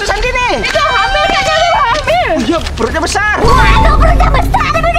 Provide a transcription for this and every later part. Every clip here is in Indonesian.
Susan gini. Itu hamil jauh. Hamil. Oh, iya, perutnya besar. Waduh, perutnya besar.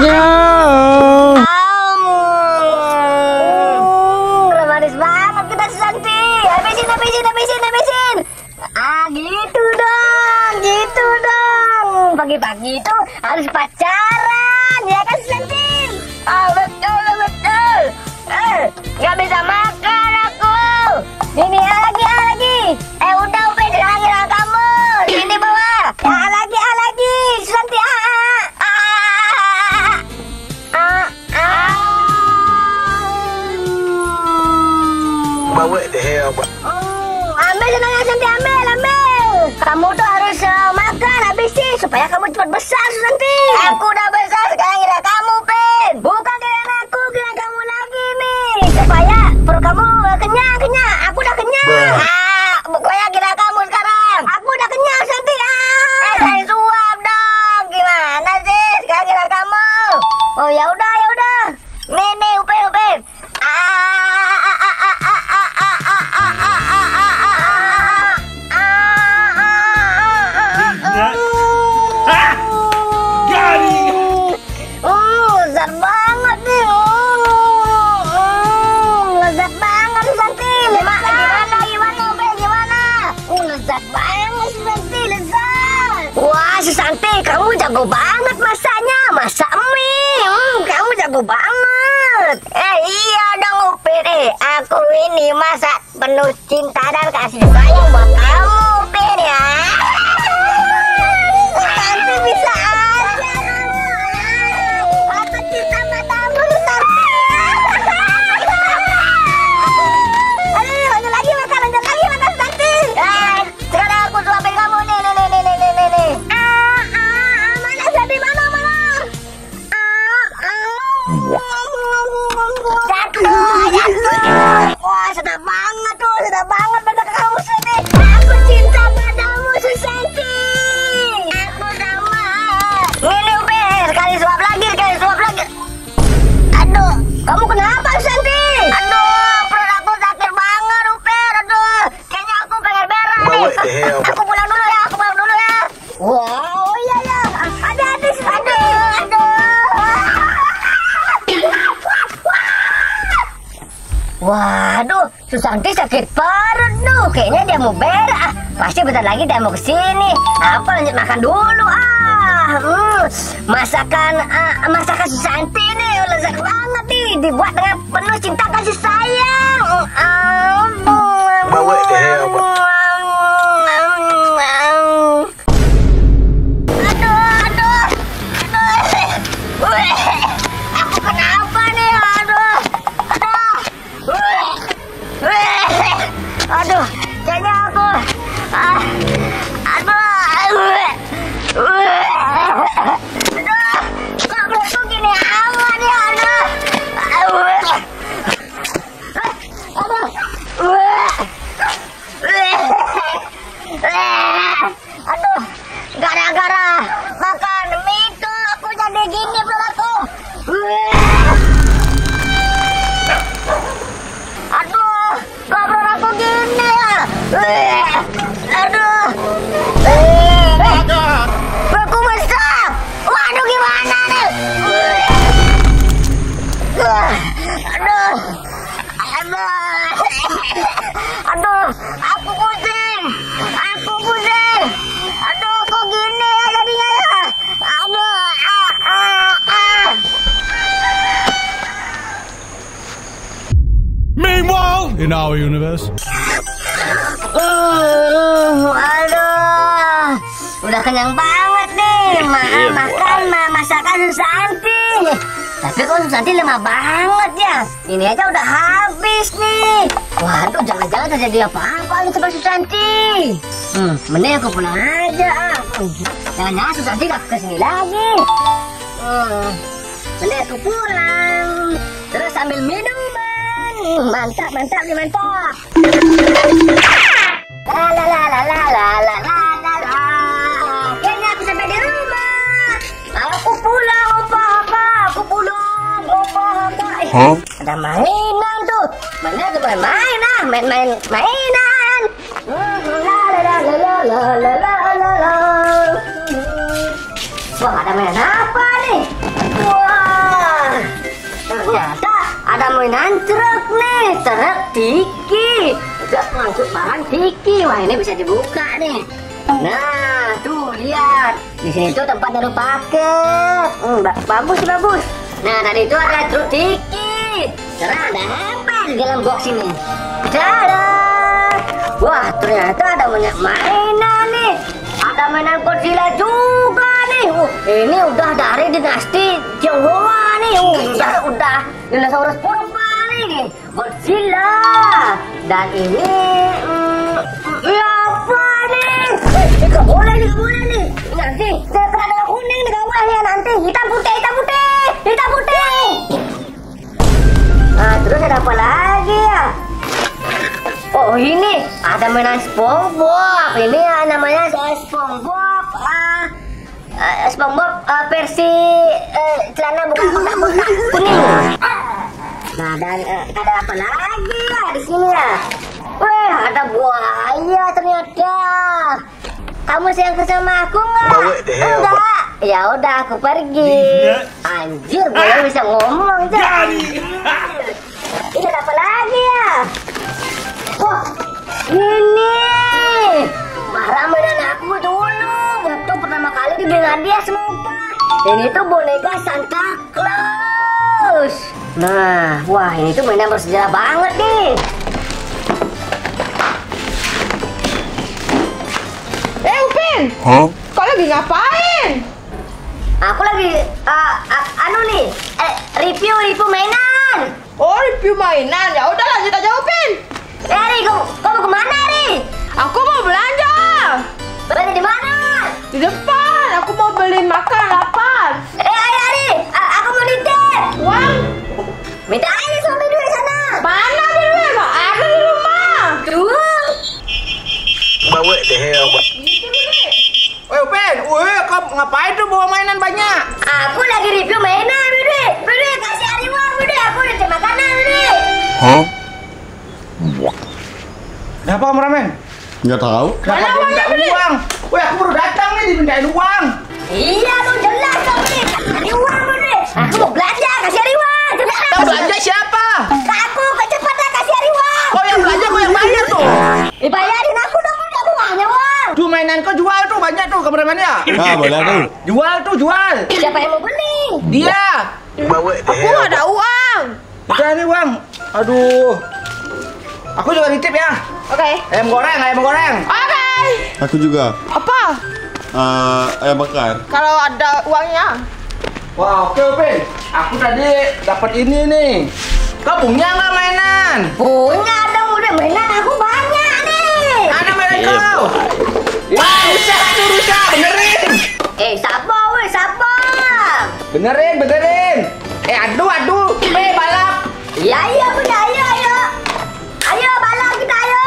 안녕. Barangnya Santi lezat. Wah, Susanti, kamu jago banget masaknya. Masak mie. Hmm, kamu jago banget. Eh, iya dong, Upir Eh, aku ini masak penuh cinta dan kasih sayang buat kamu, Upir ya. Susanti bisa Iya. Aku pulang dulu ya, aku pulang dulu ya. Wow, oh, iya ya. Ada ada ada. Ada. Waduh, Susanti sakit parut tuh. Kayaknya dia mau berak. Ah, pasti bentar lagi dia mau ke sini. Apa lanjut makan dulu ah. Hmm. masakan ah, masakan Susanti ini lezat banget nih. Dibuat dengan penuh cinta kasih sayang. Story Universe? Hmm, aduh, udah kenyang banget nih. Iya, iya, makan, iya. makan, ma masakan Susanti. Tapi kok Susanti lemah banget ya? Ini aja udah habis nih. Waduh, jangan-jangan terjadi apa-apa nih sama Susanti. Hmm, mending aku pulang aja. Ah. Jangan-jangan Susanti gak ke sini lagi. Hmm, mending aku pulang. Terus sambil minum. Hmm, Mantap, mantap nih, mantap. La la la la la la la la. Akhirnya aku sampai di rumah. Aku pulang, opa, opa. Aku pulang, opa, opa. Eh, Ada mainan tuh. Mana tuh main mainan, main-main mainan. Hmm, La la la la la la la la la la. Wah, ada mainan mainan truk nih, truk tiki. Truk ngangkut barang tiki. Wah, ini bisa dibuka nih. Nah, tuh lihat. Di sini tuh tempat naruh paket. Hmm, ba- bagus bagus. Nah, tadi itu ada truk tiki. Sekarang ada apa di dalam box ini? Tada! Wah, ternyata ada banyak mainan nih. Ada mainan Godzilla juga nih. Uh, ini udah dari dinasti Tionghoa nih. Uh, udah, udah dinosaurus purba Godzilla. Dan ini... Ya apa nih? Nggak boleh, nggak boleh nih. Nanti saya kena darah kuning nggak boleh ya nanti. Hitam putih, hitam putih, hitam putih. Nah, terus ada apa lagi ya? Oh ini ada mainan SpongeBob. Ini ya, namanya SpongeBob. ah, eh, SpongeBob ah, versi eh, celana bukan kotak-kotak kuning. Nah dan eh, ada apa lagi ya di sini ya? Wah ada buaya ternyata. Kamu sayang sama aku nggak? Enggak. Ya udah aku pergi. Anjir buaya bisa ngomong jadi. Ini ada apa lagi ya? Wah, ini marah mainan aku dulu waktu pertama kali dibeli dia semua. Ini tuh boneka Santa Claus. Nah, wah ini tuh mainan bersejarah banget nih. Eh Upin, Huh? kau lagi ngapain? Aku lagi uh, uh, anu nih, eh, review review mainan. Oh review mainan, ya udah lanjut aja Upin. Eh, Ari, kau, kau mau ke mana, Ari? Aku mau belanja Berada di mana? di depan. Aku mau beli makan lapar. Minta aja sama dulu sana. mana dulu? Nggak ada di rumah. Tuh. Man, what the hell? Woi Upin, woi kau ngapain tuh bawa mainan banyak? Aku lagi review mainan, Bude. Bude, kasih Ari uang, Bude. Aku udah makanan, Bude. Huh? Kenapa Ramen? Nggak tahu. Kenapa dia minta uang? Woi aku baru datang nih dimintain uang. Iya, lu jelas dong, Bude. Kasih uang, Bude. Aku mau belanja, kasih Ari uang. Cepat. Belanja siapa? Aku, kecepatan kasih Ari uang. Kau yang belanja kau yang bayar tuh. Dibayarin aku dong, nggak punya uang. Tuh mainan kau jual tuh banyak tuh kameramen ya. Ah, boleh tuh. Jual tuh jual. Siapa yang mau beli? Dia. Aku ada uang. Udah nih uang. Aduh. Aku juga nitip ya. Oke. Ayam goreng, ayam goreng. Oke. Aku juga. Apa? Eh, ayam bakar. Kalau ada uangnya. Wah oke Upin. Aku tadi dapat ini nih. Kau punya nggak mainan? Punya dong, Bude. Mainan aku banyak nih. Mana mainan kau? Wah rusak tuh rusak. Benerin. Eh, sabar, weh, sabar. Benerin, benerin. Eh aduh aduh. Eh balap. Ya, iya, Bude. Ayo, ayo. Ayo, balap kita, ayo.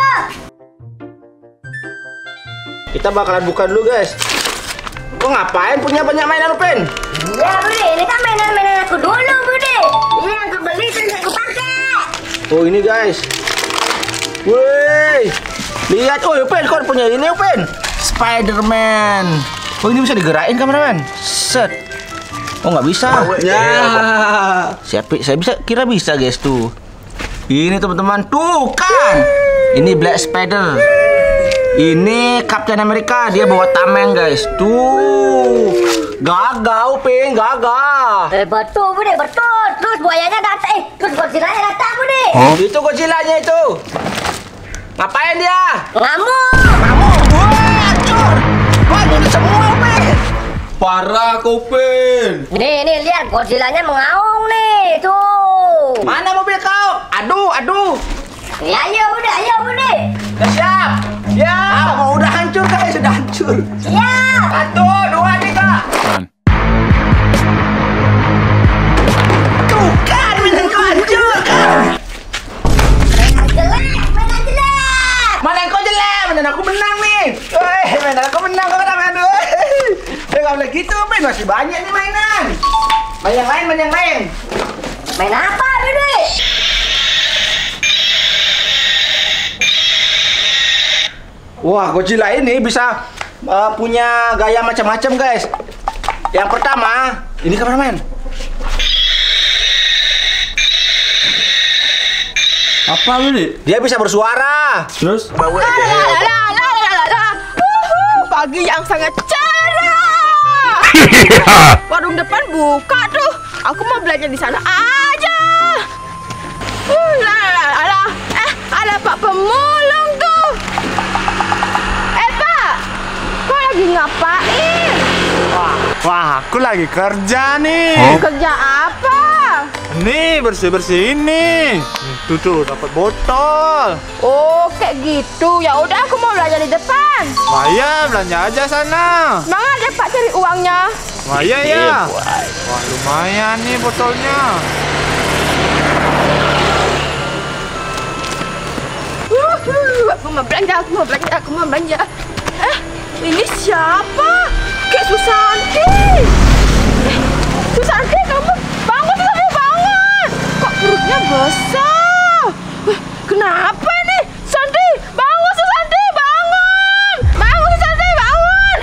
Kita bakalan buka dulu guys. Kok ngapain punya banyak mainan Upin? Ya, Bude. Ini kan mainan-mainan aku dulu, Bude. Ini yang aku beli terus aku pakai. Oh ini guys. Wih. Lihat, oh Upin, kau punya ini Upin. Spider-Man. Oh ini bisa digerakin kameramen. Set. Oh nggak bisa. Hell, boy? Siapa? Saya bisa kira bisa guys tuh. Ini teman-teman tuh kan. Ini Black Spider. Ini Captain America dia bawa tameng guys. Tuh. Gagah Upin, gagah. Eh, betul, Bude. Betul. Terus buayanya datang. Eh, terus Godzilla-nya datang, Bude. Itu Godzilla-nya itu. Ngapain dia? Ngamuk. Kamu, wah, hancur. Wah, ini semua, Upin. Parah Kopin. Nih, nih, lihat. Godzilla-nya mengaung nih. Tuh. Mana mobil kau? Aduh, aduh. Ya, ayo, Bude. Ayo, Bude. Siap. Ya, mau udah hancur. hancur guys, sudah hancur. Ya. Satu, Godzilla ini bisa uh, punya gaya macam-macam, guys. Yang pertama, ini kameramen. Apa lu nih? Dia bisa bersuara. Terus? Pagi yang sangat cerah. Warung depan buka tuh. Aku mau belanja di sana aja. Uh, la la la la. Eh, ada Pak Pemulung tuh. Eh, Pak. Kau lagi ngapain? Wah, aku lagi kerja nih. Kerja apa? Nih, bersih-bersih ini. Tuh tuh, dapat botol. Oh, kayak gitu. Ya udah, aku mau belanja di depan. Wah, ya, belanja aja sana. Semangat ya Pak cari uangnya. Wah, iya ya. Wah, lumayan nih botolnya. Aku mau belanja, aku mau belanja, aku mau belanja. Ini siapa? Kayak Susanti. Eh, Susanti, kamu bangun, Susanti, bangun. Kok perutnya besar? Kenapa ini? Susanti, bangun, Susanti, bangun. Bangun, Susanti, bangun.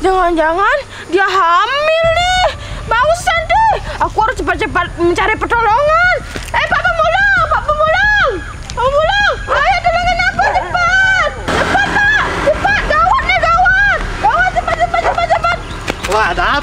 Jangan-jangan dia hamil nih. Bangun, Susanti. Aku harus cepat-cepat mencari pertolongan. Eh, Pak Pemulung, Pak Pemulung. Pak Pemulung, ayo tolongin aku cepat. Cepat, Pak. Cepat, gawat nih, gawat. Gawat, cepat, cepat, cepat, cepat. Wah, ada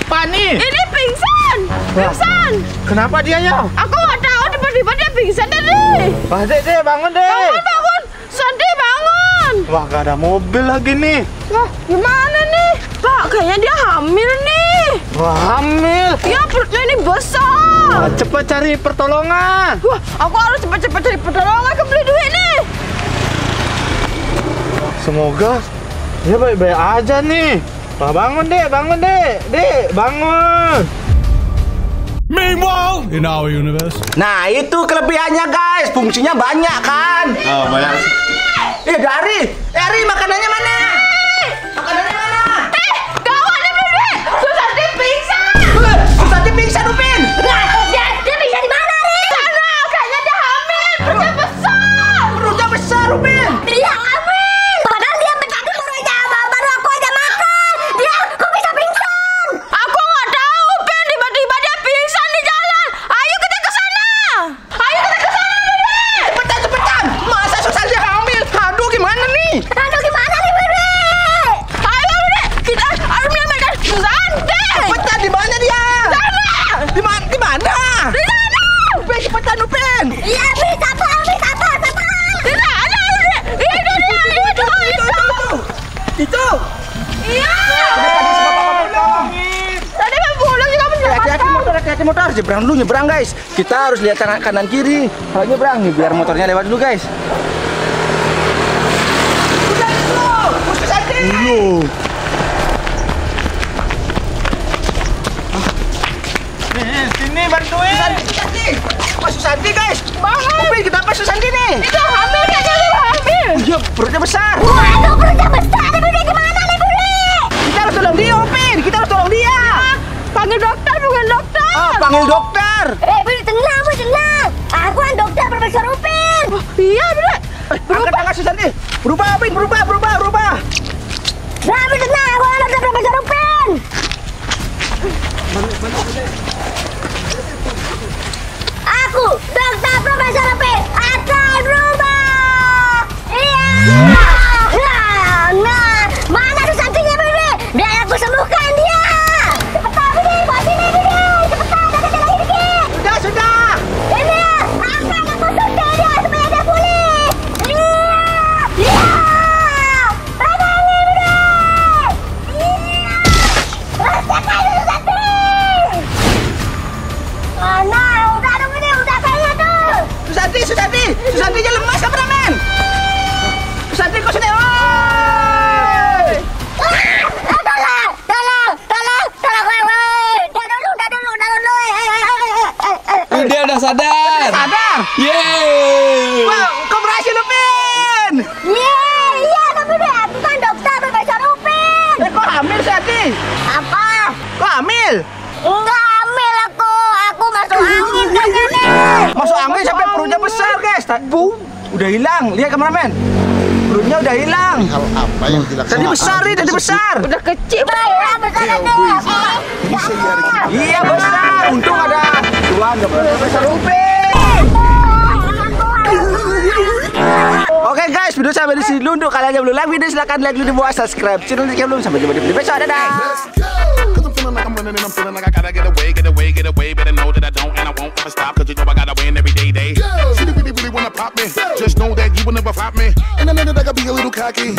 Ini pingsan. Pingsan. Kenapa dia ya? Aku nggak tahu tiba-tiba dia pingsan tadi. Wah, dek, dek, bangun dek. Bangun, bangun. Santi, bangun. Wah, gak ada mobil lagi nih. Wah, gimana nih? Pak, kayaknya dia hamil nih. Wah, hamil. Ya, perutnya ini besar. Wah, cepat cari pertolongan. Wah, aku harus cepat-cepat cari pertolongan ke beli duit nih. Semoga dia baik-baik aja nih. Wah, bangun dek, bangun dek. Dek, bangun. Meanwhile, in our universe. Nah, itu kelebihannya, guys. Fungsinya banyak kan? Oh, banyak sih. Eh, Dari. Eh, Ari, makanannya mana? Makanannya mana? Eh, gawat nih beli duit. Susanti pingsan. Eh, Susanti pingsan, Upin. Nyebrang dulu, nyebrang guys. Kita harus lihat kanan, kanan kiri. Kalau nyebrang nih, biar motornya lewat dulu guys. Udah dulu, panggil dokter. Eh, Bebe, tenang, Bebe, tenang. Aku kan dokter Profesor Upin. Iya, Dede. Eh, angkat tangan Susanti. Berubah, Upin, berubah, berubah, berubah. Nah, Bebe, tenang. Apa yang dilaksanakan? Tadi besar nih, tadi besar. Udah kecil. Iya, besar. Iya besar. Untung ada dua nggak besar rupiah. Oke guys, video sampai di sini dulu. Untuk kalian yang belum like video silahkan like dulu di bawah subscribe channel jika belum. Sampai jumpa di video besok. Dadah. Cause I'm feeling like I'm running and I'm feeling like I gotta get away, get away, get away. Better know that I don't and I won't ever stop. Cause you know I gotta win every day, day. See, they really, really wanna pop me. Just know that you will never flop me. And I know that I gotta be a little cocky.